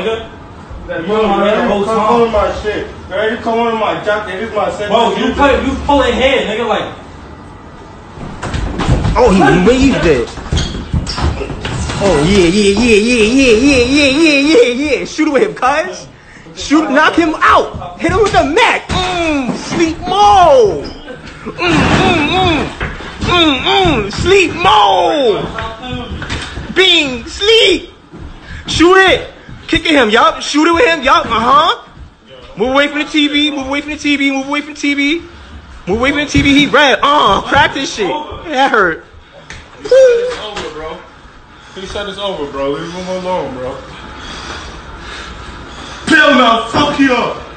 nigga. You bro, on ready to come time. on my shit. Ready to come on my job. This is my second. Bro, you season. play, you pulling head, nigga. Like, Oh, he waved it. Oh yeah, yeah, yeah, yeah, yeah, yeah, yeah, yeah, yeah, yeah. Shoot with him, cuz. Shoot, knock him out. Hit him with the Mac. Mmm, sleep mo. Mmm, mmm, mmm, mmm, mmm, sleep mo. Bing, sleep. Shoot it. Kick at him, yup. Shoot it with him, yup. Uh huh. Move away from the TV. Move away from the TV. Move away from the TV. Move away from the TV. He red. Uh, crack this shit. That hurt. He said It's over, bro. He said it's over, bro. Leave him alone, bro. Hell no, fuck you up.